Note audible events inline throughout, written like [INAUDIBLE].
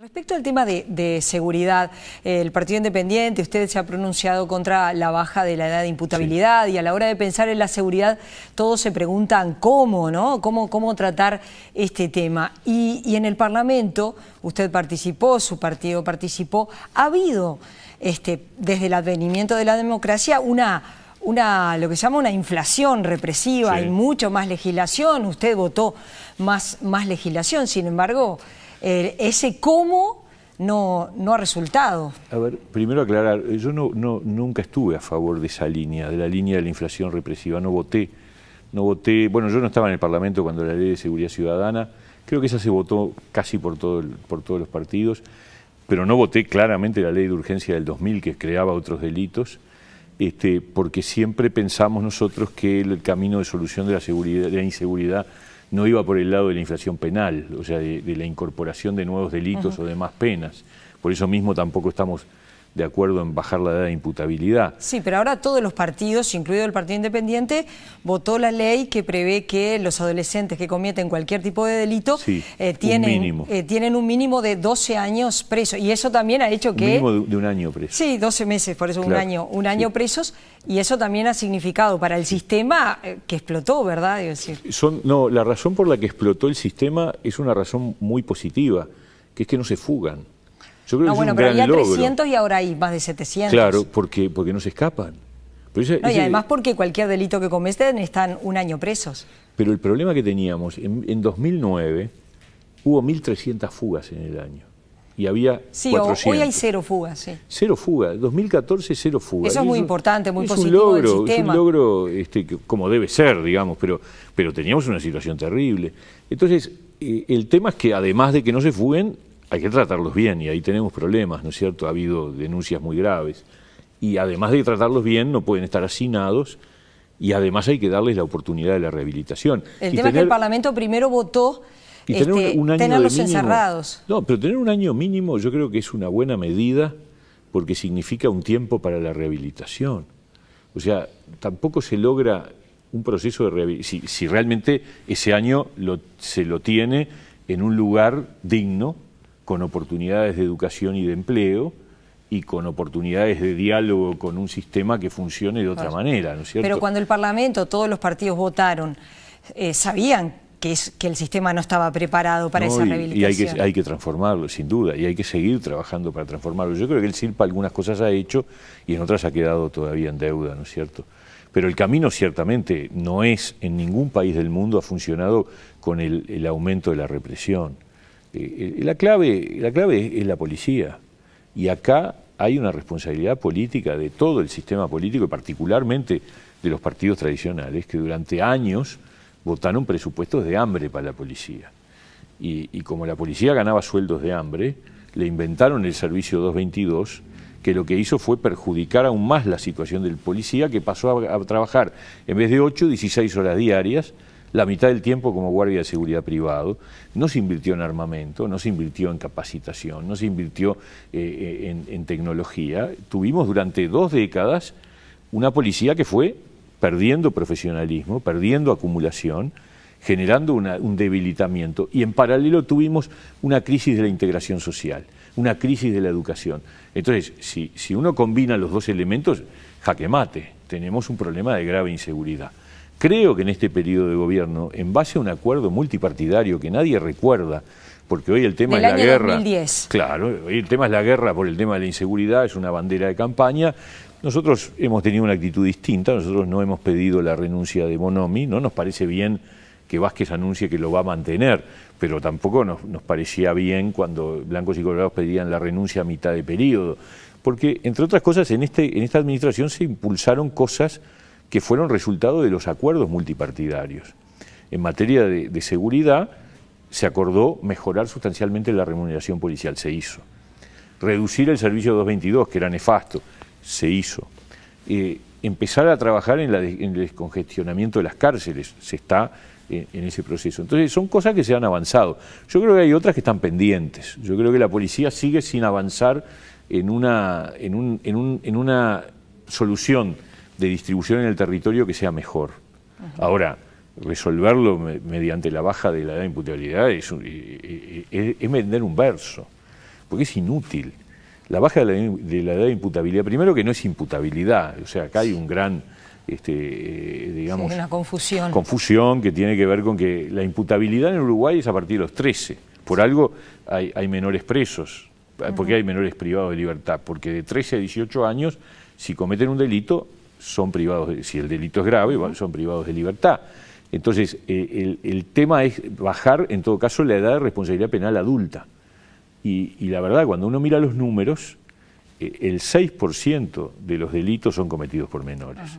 Respecto al tema de, seguridad, el Partido Independiente, usted se ha pronunciado contra la baja de la edad de imputabilidad y a la hora de pensar en la seguridad todos se preguntan cómo, ¿no? Cómo, cómo tratar este tema. Y, en el Parlamento, usted participó, su partido participó, ha habido este, desde el advenimiento de la democracia una una, lo que se llama una inflación represiva, hay mucho más legislación, usted votó más, más legislación, sin embargo, ese cómo no, no ha resultado. A ver, primero aclarar, yo no, no, nunca estuve a favor de esa línea, de la línea de la inflación represiva, no voté, no voté, bueno, yo no estaba en el Parlamento cuando la ley de seguridad ciudadana, creo que esa se votó casi por, todo por todos los partidos, pero no voté claramente la ley de urgencia del 2000 que creaba otros delitos, este, porque siempre pensamos nosotros que el, camino de solución de la, seguridad, de la inseguridad no iba por el lado de la inflación penal, o sea, de, la incorporación de nuevos delitos o de más penas. Por eso mismo tampoco estamos de acuerdo en bajar la edad de imputabilidad. Sí, pero ahora todos los partidos, incluido el Partido Independiente, votó la ley que prevé que los adolescentes que cometen cualquier tipo de delito eh, tienen, un eh, tienen un mínimo de 12 años presos. Y eso también ha hecho que... Un mínimo de, un año preso. Sí, 12 meses, por eso un año, un año presos. Y eso también ha significado para el sistema eh, que explotó, ¿verdad? Decir. Son, no, la razón por la que explotó el sistema es una razón muy positiva, que es que no se fugan no, bueno, pero había 300 y ahora hay más de 700. Claro, porque, porque no se escapan. y además porque cualquier delito que cometen están un año presos. Pero el problema que teníamos, en, 2009 hubo 1.300 fugas en el año. Y había sí, hoy hay cero fugas, sí. Cero fugas, 2014 cero fugas. Eso es muy importante, muy positivo un logro, Es un logro este, como debe ser, digamos, pero, pero teníamos una situación terrible. Entonces, eh, el tema es que además de que no se fuguen, hay que tratarlos bien y ahí tenemos problemas, ¿no es cierto? Ha habido denuncias muy graves. Y además de tratarlos bien, no pueden estar hacinados y además hay que darles la oportunidad de la rehabilitación. El tema es que el Parlamento primero votó y tener este, un año tenerlos encerrados. No, pero tener un año mínimo yo creo que es una buena medida porque significa un tiempo para la rehabilitación. O sea, tampoco se logra un proceso de rehabilitación, si, si, realmente ese año lo, se lo tiene en un lugar digno, con oportunidades de educación y de empleo y con oportunidades de diálogo con un sistema que funcione de otra manera, ¿no es cierto? Pero cuando el Parlamento, todos los partidos votaron, eh, sabían que, es, que el sistema no estaba preparado para esa rehabilitación. Y hay que, hay que transformarlo, sin duda, y hay que seguir trabajando para transformarlo. Yo creo que el CIRPA algunas cosas ha hecho y en otras ha quedado todavía en deuda, ¿no es cierto? Pero el camino ciertamente no es, en ningún país del mundo ha funcionado con el aumento de la represión. La clave, la clave es, la policía. Y acá hay una responsabilidad política de todo el sistema político y particularmente de los partidos tradicionales que durante años votaron presupuestos de hambre para la policía. Y, como la policía ganaba sueldos de hambre, le inventaron el servicio 222 que lo que hizo fue perjudicar aún más la situación del policía que pasó a, a trabajar en vez de 8, 16 horas diarias la mitad del tiempo como guardia de seguridad privado, no se invirtió en armamento, no se invirtió en capacitación, no se invirtió eh, eh, en, tecnología. Tuvimos durante dos décadas una policía que fue perdiendo profesionalismo, perdiendo acumulación, generando un debilitamiento y en paralelo tuvimos una crisis de la integración social, una crisis de la educación. Entonces, si, si uno combina los dos elementos, jaque mate, tenemos un problema de grave inseguridad. Creo que en este periodo de gobierno, en base a un acuerdo multipartidario que nadie recuerda, porque hoy el tema es la guerra. 2010. Claro, hoy el tema es la guerra por el tema de la inseguridad, es una bandera de campaña. Nosotros hemos tenido una actitud distinta, nosotros no hemos pedido la renuncia de Bonomi, no nos parece bien que Vázquez anuncie que lo va a mantener, pero tampoco nos, parecía bien cuando blancos y colorados pedían la renuncia a mitad de periodo, porque entre otras cosas en, este, en esta administración se impulsaron cosas que fueron resultado de los acuerdos multipartidarios. En materia de, seguridad se acordó mejorar sustancialmente la remuneración policial, se hizo. Reducir el servicio 222, que era nefasto, se hizo. Eh, empezar a trabajar en, el descongestionamiento de las cárceles, se está en, ese proceso. Entonces son cosas que se han avanzado. Yo creo que hay otras que están pendientes. Yo creo que la policía sigue sin avanzar en una, en, un, un, en una solución de distribución en el territorio que sea mejor. Ahora, resolverlo mediante la baja de la edad de imputabilidad es, vender un verso. porque es inútil. La baja de la, edad de imputabilidad, primero que no es imputabilidad, o sea, acá hay un gran, este, eh, digamos... una confusión. Confusión que tiene que ver con que la imputabilidad en Uruguay es a partir de los 13. Por algo hay, menores presos, porque hay menores privados de libertad, porque de 13 a 18 años, si cometen un delito, son privados, de, si el delito es grave, son privados de libertad. Entonces, eh, el, tema es bajar, en todo caso, la edad de responsabilidad penal adulta. Y, la verdad, cuando uno mira los números, eh, el 6% de los delitos son cometidos por menores.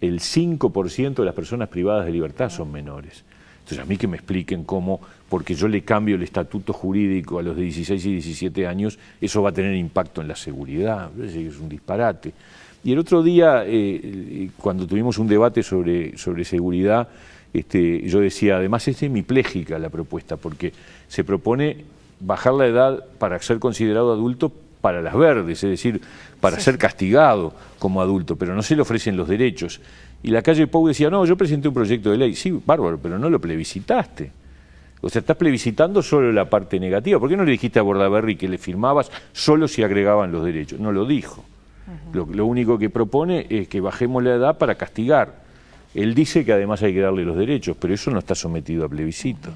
El 5% de las personas privadas de libertad son menores. Entonces, a mí que me expliquen cómo, porque yo le cambio el estatuto jurídico a los de 16 y 17 años, eso va a tener impacto en la seguridad. Es un disparate. Y el otro día, eh, cuando tuvimos un debate sobre, sobre seguridad, este, yo decía, además es hemipléjica la propuesta, porque se propone bajar la edad para ser considerado adulto para las verdes, es decir, para ser castigado como adulto, pero no se le ofrecen los derechos. Y la calle Pau decía, no, yo presenté un proyecto de ley, sí, bárbaro, pero no lo plebiscitaste. O sea, estás plebiscitando solo la parte negativa. ¿Por qué no le dijiste a Bordaberry que le firmabas solo si agregaban los derechos? No lo dijo lo, único que propone es que bajemos la edad para castigar. Él dice que además hay que darle los derechos, pero eso no está sometido a plebiscito.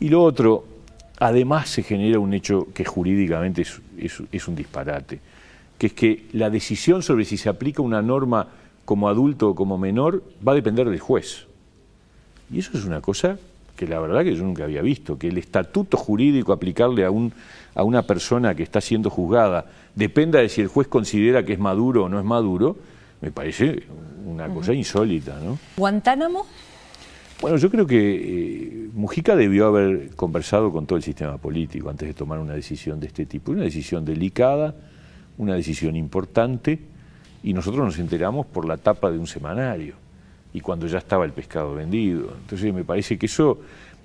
Y lo otro, además se genera un hecho que jurídicamente es, un disparate, que es que la decisión sobre si se aplica una norma como adulto o como menor va a depender del juez. Y eso es una cosa que la verdad que yo nunca había visto, que el estatuto jurídico aplicarle a, un, a una persona que está siendo juzgada dependa de si el juez considera que es maduro o no es maduro, me parece una cosa insólita. ¿no? ¿Guantánamo? Bueno, yo creo que eh, Mujica debió haber conversado con todo el sistema político antes de tomar una decisión de este tipo. Una decisión delicada, una decisión importante, y nosotros nos enteramos por la tapa de un semanario y cuando ya estaba el pescado vendido. Entonces me parece que eso,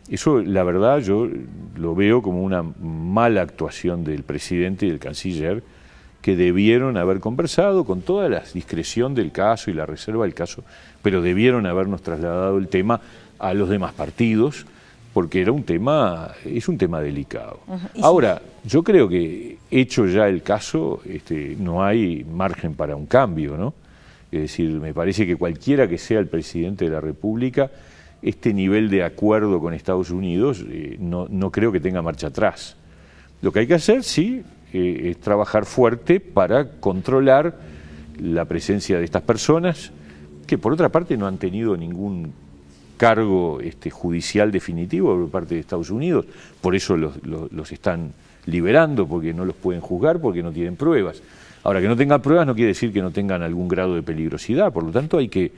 eso la verdad yo lo veo como una mala actuación del presidente y del canciller que debieron haber conversado con toda la discreción del caso y la reserva del caso, pero debieron habernos trasladado el tema a los demás partidos, porque era un tema, es un tema delicado. Ahora, yo creo que hecho ya el caso, este, no hay margen para un cambio, ¿no? Es decir, me parece que cualquiera que sea el presidente de la República, este nivel de acuerdo con Estados Unidos eh, no, creo que tenga marcha atrás. Lo que hay que hacer, sí, eh, es trabajar fuerte para controlar la presencia de estas personas, que por otra parte no han tenido ningún cargo este, judicial definitivo por parte de Estados Unidos, por eso los, están liberando, porque no los pueden juzgar, porque no tienen pruebas. Ahora, que no tengan pruebas no quiere decir que no tengan algún grado de peligrosidad, por lo tanto hay que,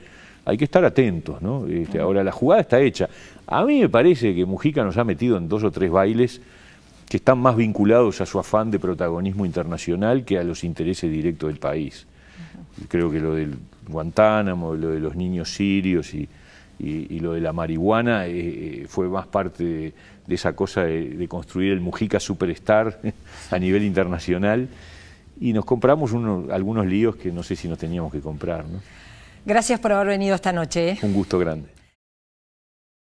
hay que estar atentos. ¿no? Este, ahora, la jugada está hecha. A mí me parece que Mujica nos ha metido en dos o tres bailes que están más vinculados a su afán de protagonismo internacional que a los intereses directos del país. Creo que lo del Guantánamo, lo de los niños sirios y, lo de la marihuana eh, eh, fue más parte de, esa cosa de, construir el Mujica Superstar [LAUGHS] a nivel internacional y nos compramos algunos líos que no sé si nos teníamos que comprar. Gracias por haber venido esta noche. ¿eh? Un gusto grande.